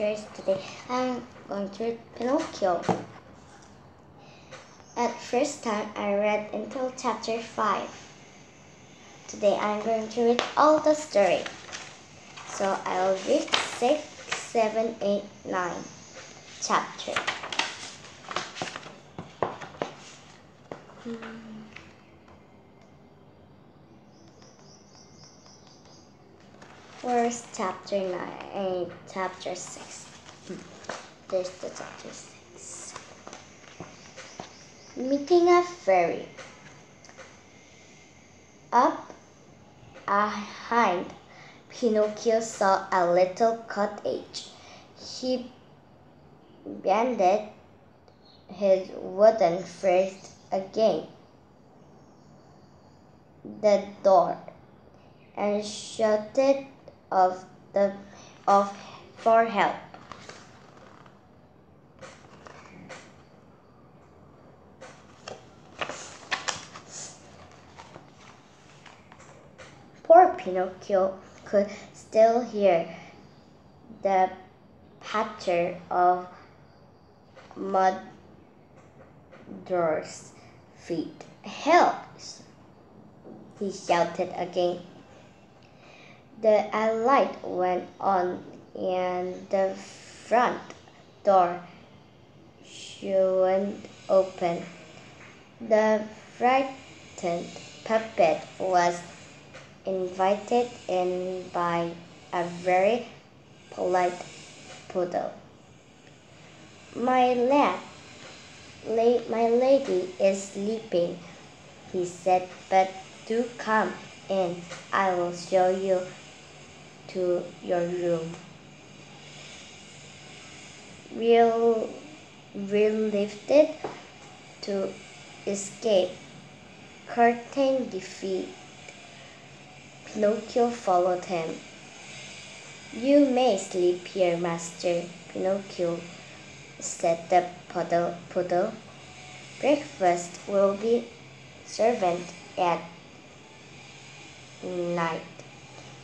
Today I'm going to read Pinocchio. At first time I read until chapter 5. Today I'm going to read all the story. So I'll read 6, 7, 8, 9 chapter. Hmm. First chapter 9, chapter 6. There's the chapter 6. Meeting a fairy. Up behind, Pinocchio saw a little cottage. He bended his wooden fist against the door and shouted of the of for help. Poor Pinocchio could still hear the patter of mother's feet. Help! he shouted again the light went on and the front door swung open. The frightened puppet was invited in by a very polite poodle. My lad, la- my lady is sleeping, he said, but do come in. I will show you to your room. Will real lifted to escape. Curtain defeat. Pinocchio followed him. You may sleep here, master, Pinocchio, said the puddle. poodle. Breakfast will be served at night.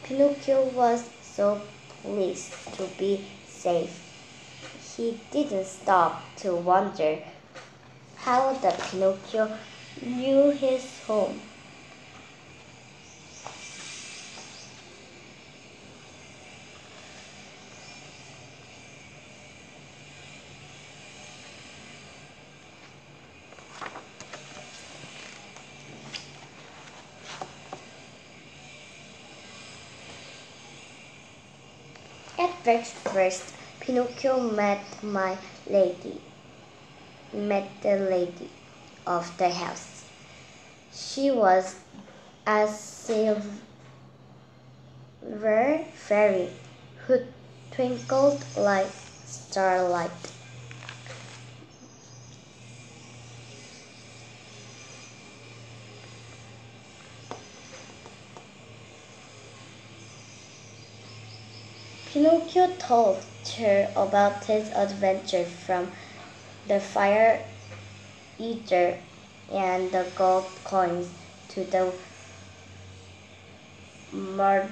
Pinocchio was so pleased to be safe. He didn't stop to wonder how the Pinocchio knew his home. Breakfast, Pinocchio met my lady, met the lady of the house. She was a silver fairy who twinkled like starlight. Pinocchio told her about his adventure from the fire eater and the gold coins to the murderers.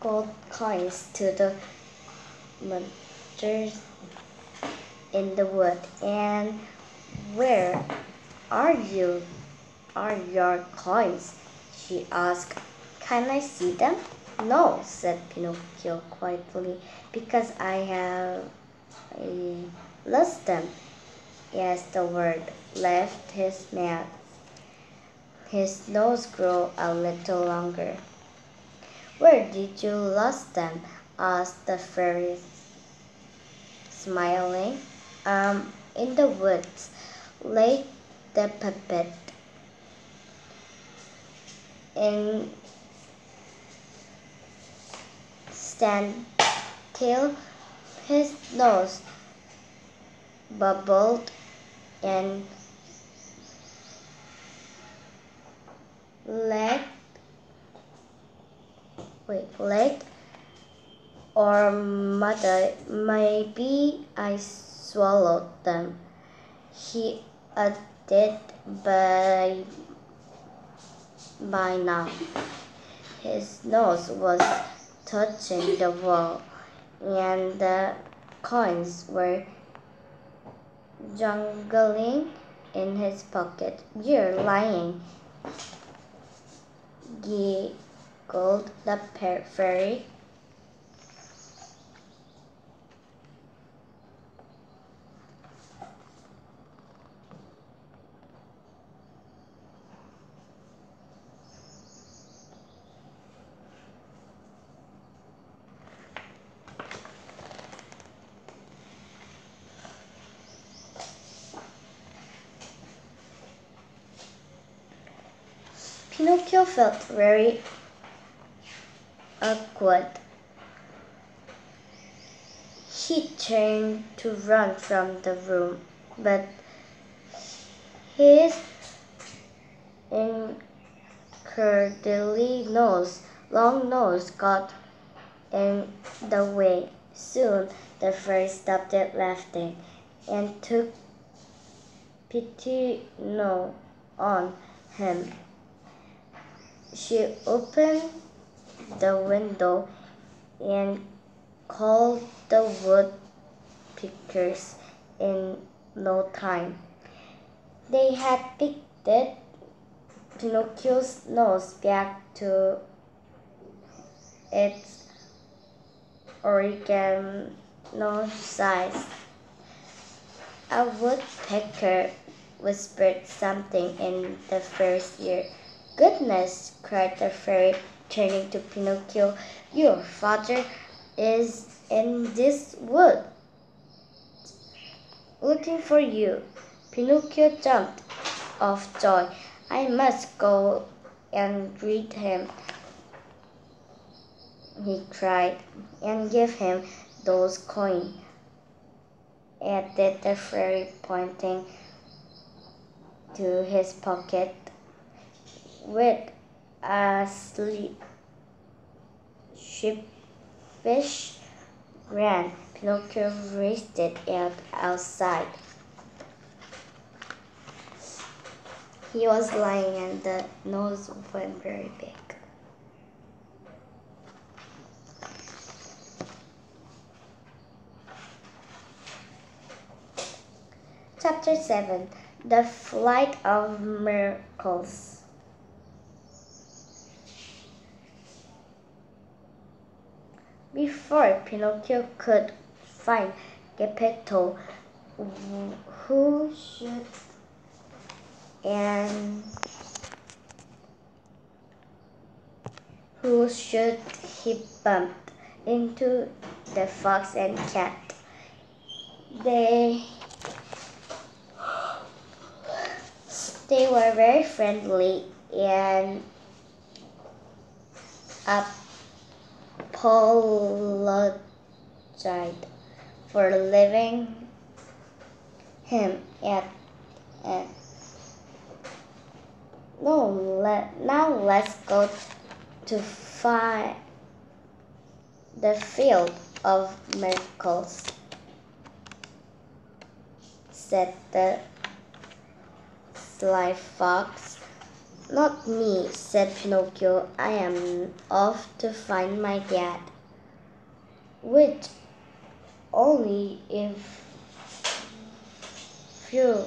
Gold coins to the murderers in the wood. And where are you? Are your coins? She asked. Can I see them? No, said Pinocchio quietly, because I have uh, lost them. Yes, the word left his mouth, his nose grew a little longer. Where did you lose them? asked the fairy, smiling. Um, in the woods, lay the puppet. And stand till his nose bubbled and leg wait leg or mother maybe I swallowed them he it by, by now. His nose was touching the wall, and the coins were jangling in his pocket. You're lying, giggled the fairy. Pinocchio felt very awkward. He turned to run from the room, but his incredibly nose, long nose got in the way. Soon the fairy stopped laughing and took pity no on him. She opened the window and called the woodpeckers in no time. They had picked Pinocchio's nose back to its original size. A woodpecker whispered something in the first ear. Goodness, cried the fairy, turning to Pinocchio, your father is in this wood, looking for you. Pinocchio jumped of joy. I must go and greet him, he cried, and give him those coins, added the fairy, pointing to his pocket with a sleep, sheepish grin, Pinocchio raised it out outside. He was lying and the nose went very big. Chapter 7 The Flight of Miracles Before Pinocchio could find Geppetto, who should and who should he bump into the fox and cat. They they were very friendly and up apologized for leaving him at, at no let now let's go to find the field of miracles. Said the sly fox not me, said Pinocchio. I am off to find my dad. Which only if you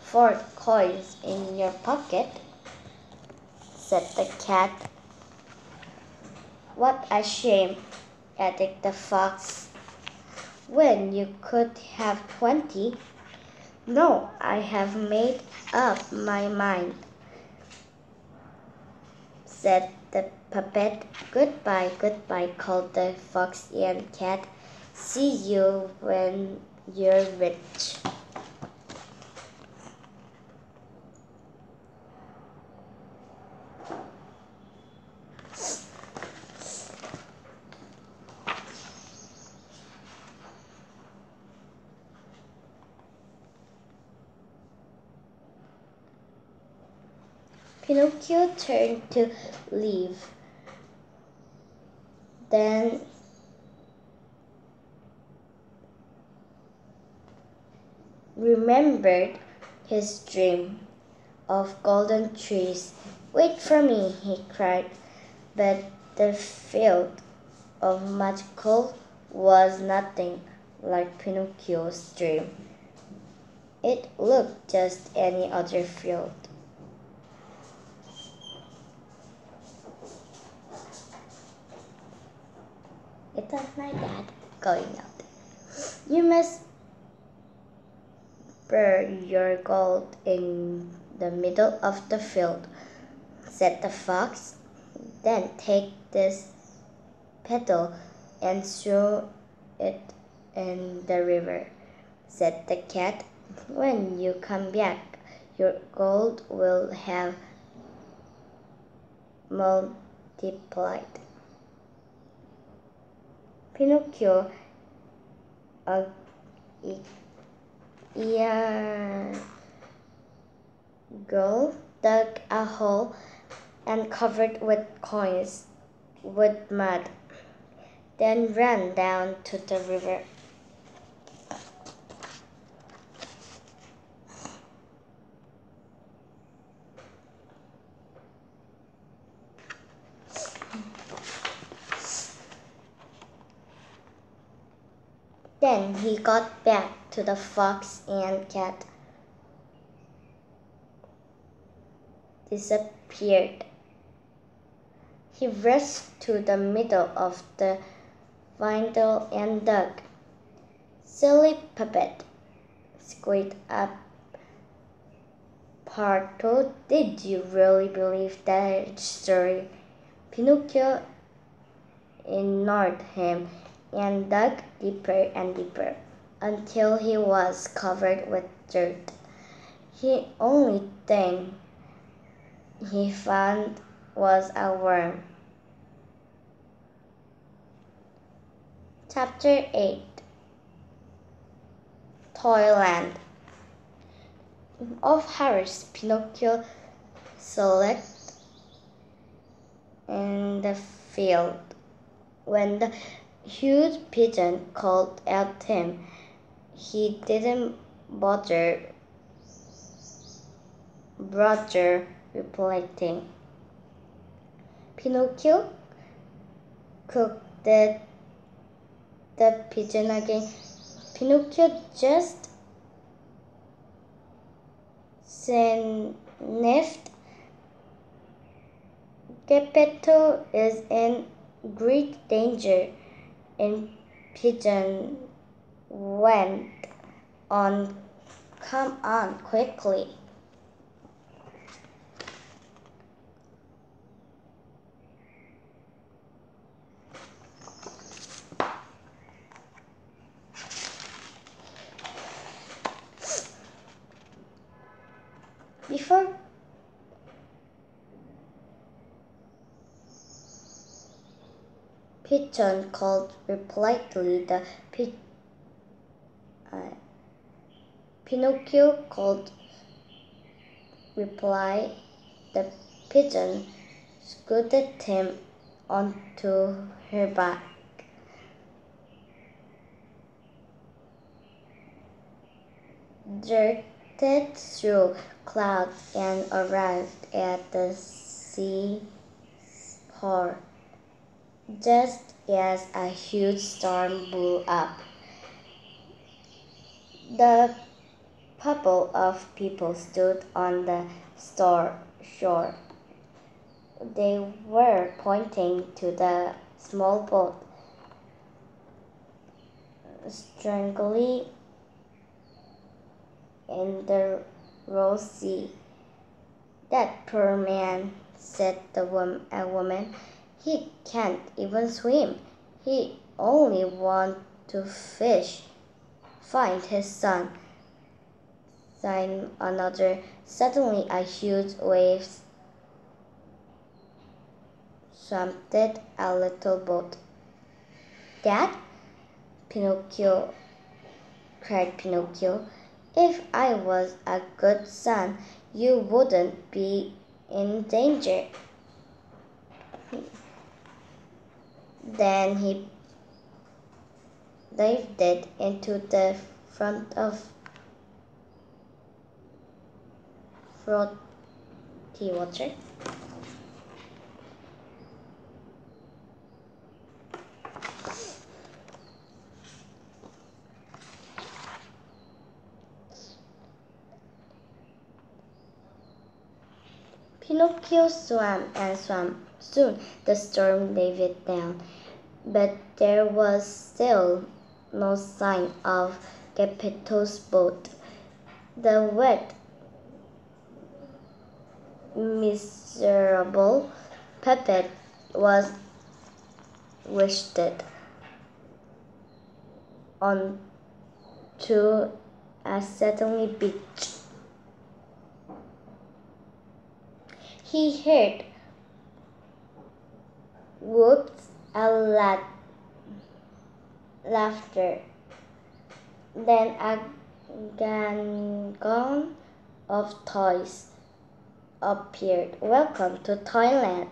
four coins in your pocket, said the cat. What a shame, added the fox, when you could have twenty. No, I have made up my mind, said the puppet. Goodbye, goodbye, called the fox and cat. See you when you're rich. Pinocchio turned to leave. Then remembered his dream of golden trees. Wait for me, he cried. But the field of magical was nothing like Pinocchio's dream. It looked just any other field. Was my dad going out. You must bury your gold in the middle of the field, said the fox. Then take this petal and throw it in the river, said the cat. When you come back, your gold will have multiplied. Pinocchio, a girl, dug a hole and covered with coins with mud, then ran down to the river. Then he got back to the fox and cat. Disappeared. He rushed to the middle of the window and dug. Silly puppet, squeaked up Parto. Did you really believe that story? Pinocchio ignored him and dug deeper and deeper until he was covered with dirt. The only thing he found was a worm. Chapter 8 Toyland Of Harris, Pinocchio select in the field when the huge pigeon called at him. He didn't bother bother replying. Pinocchio cooked the, the pigeon again. Pinocchio just sniffed. Geppetto is in great danger and Pigeon went on. Come on, quickly. Before Pigeon called politely. The pi uh, Pinocchio called reply. The pigeon scooted him onto her back. Darted through clouds and arrived at the sea port just as a huge storm blew up. The couple of people stood on the store shore. They were pointing to the small boat strangely in the sea. That poor man, said the woman, a woman. He can't even swim. He only wants to fish. Find his son. Then another. Suddenly a huge wave swamped a little boat. Dad? Pinocchio cried Pinocchio. If I was a good son, you wouldn't be in danger. Then he dived into the front of frothy water. Pinocchio swam and swam. Soon the storm died down, but there was still no sign of Geppetto's boat. The wet, miserable puppet was wished on to a sandy beach. He heard whoops and la- laughter. Then a gang of toys appeared. Welcome to Toyland,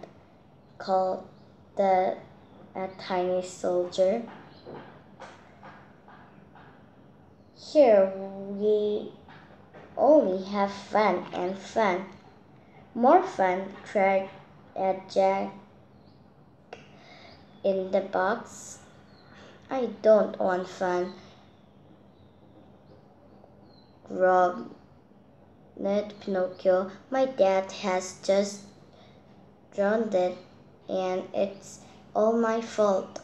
called the a tiny soldier. Here we only have fun and fun. More fun, cried a Jack in the box. I don't want fun. Rob groaned Pinocchio. My dad has just drowned it, and it's all my fault.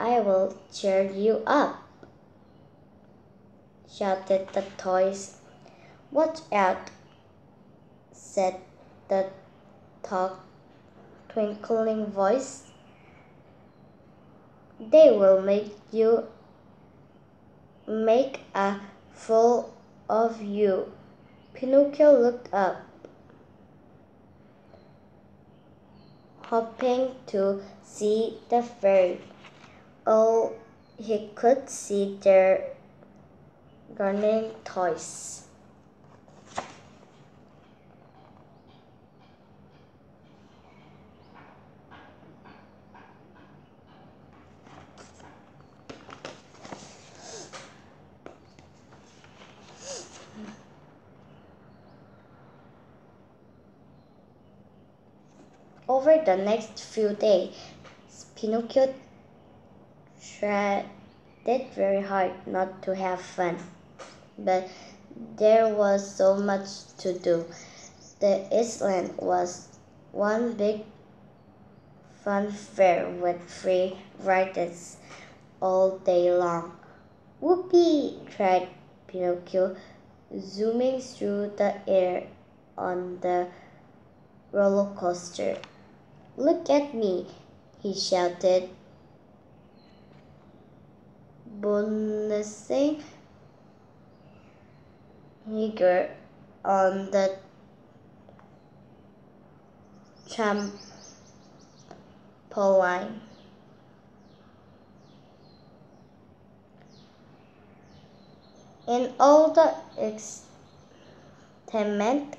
I will cheer you up, shouted the toys. Watch out, said the talk, twinkling voice. They will make you make a fool of you. Pinocchio looked up, hoping to see the fairy. All he could see their running toys. Over the next few days, Pinocchio tried very hard not to have fun, but there was so much to do. The island was one big fun fair with free rides all day long. Whoopee! cried Pinocchio, zooming through the air on the roller coaster. Look at me, he shouted, bouncing eager on the trampoline. In all the excitement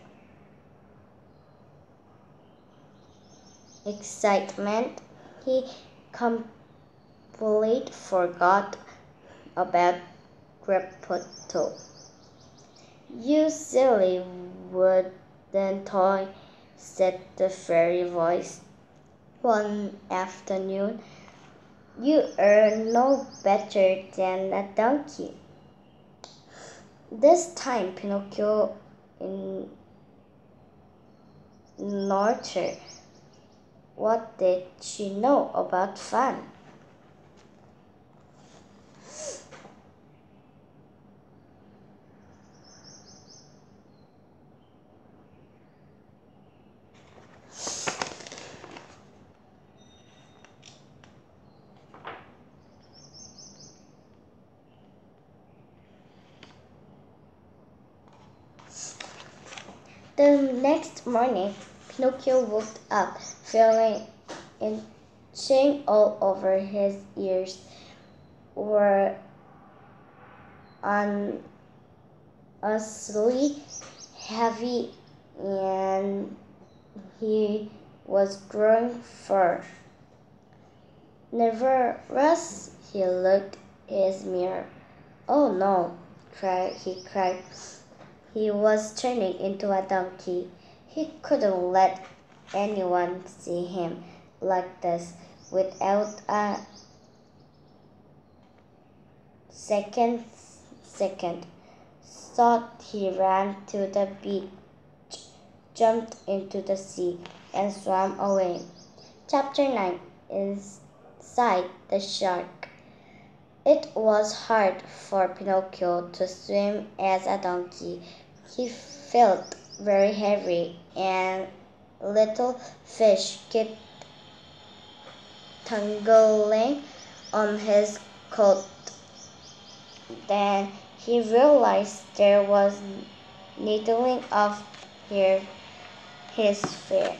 excitement, he completely forgot about Geppetto. You silly wooden toy, said the fairy voice one afternoon. You are no better than a donkey. This time Pinocchio in nurtured what did she know about fun? The next morning, Pinocchio woke up feeling itching all over his ears were uneasily heavy and he was growing fur. Nevertheless, he looked his mirror. Oh no, cried, he cried. he was turning into a donkey. He couldn't let anyone see him like this without a second second. Thought he ran to the beach jumped into the sea and swam away. Chapter 9 inside the shark. It was hard for pinocchio to swim as a donkey. He felt very heavy and little fish kept tangling on his coat. Then he realized there was needling of here his fear.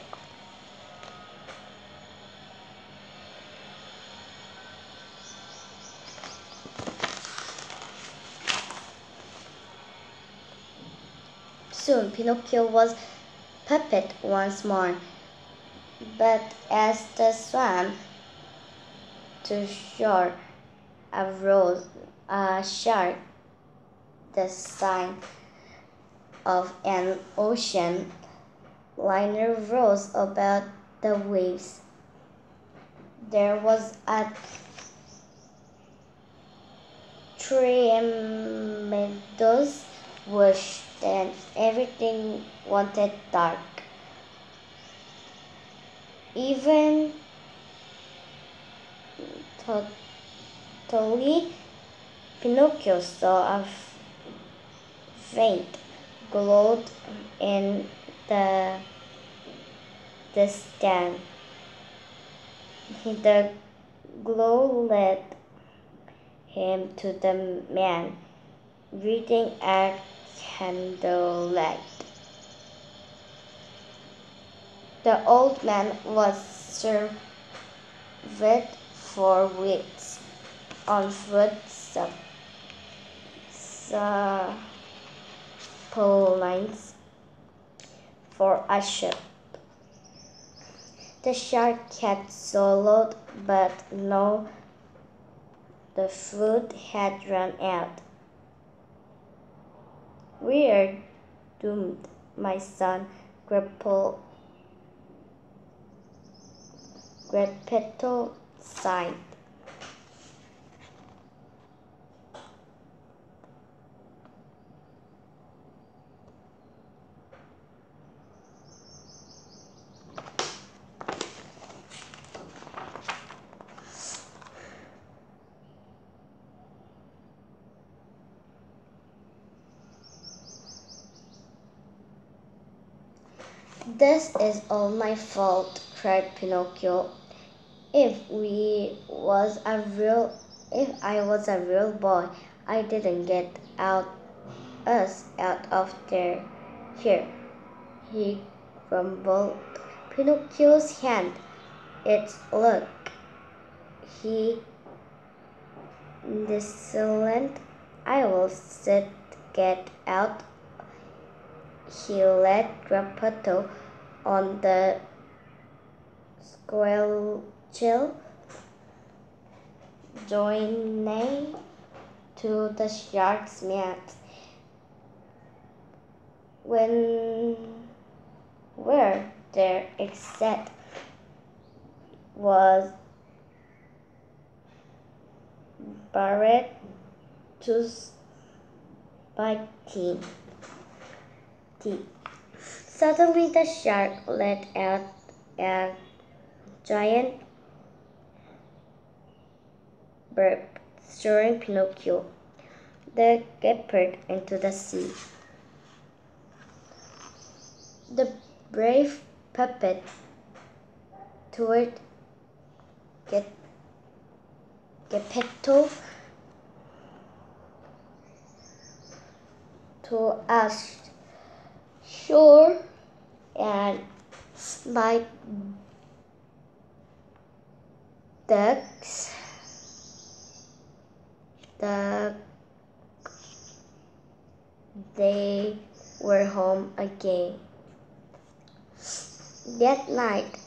Soon Pinocchio was puppet once more, but as the swam to shore arose a shark, the sign of an ocean liner rose about the waves. There was a tremendous whoosh, then everything wanted dark. Even totally, Pinocchio saw a faint glow in the distance. The glow led him to the man reading a candlelight. The old man was served for weeks on food supplies for a ship. The shark had swallowed, but no, the food had run out. We are doomed, my son, Grapple Geppetto sighed. This is all my fault, cried Pinocchio. If we was a real if I was a real boy, I didn't get out us out of there here. He grumbled. Pinocchio's hand. It's look. He insolent. I will sit get out he led Geppetto on the squelchel, joining to the shark's mouth. When where their exit was buried to biting. Suddenly the shark let out a giant burp, throwing Pinocchio, the leopard, into the sea. The brave puppet toward Get Geppetto to ask shore and like ducks the they were home again that night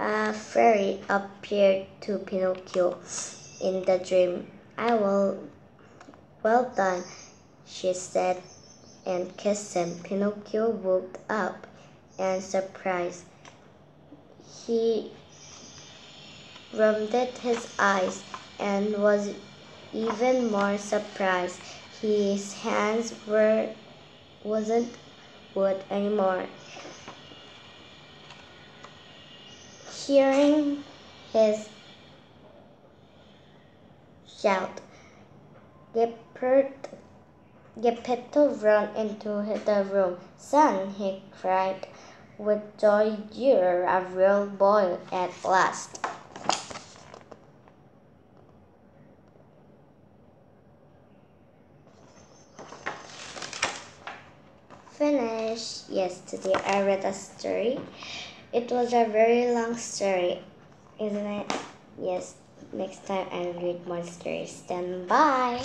a fairy appeared to Pinocchio in the dream. I will well done, she said and kissed him. Pinocchio woke up and surprised. He rubbed his eyes and was even more surprised. His hands were wasn't wood anymore. Hearing his shout, Geppert, Geppetto ran into the room. Son, he cried with joy, you're a real boy at last. Finish. yesterday. I read a story. It was a very long story, isn't it? Yes, next time I'll read more stories. Then bye.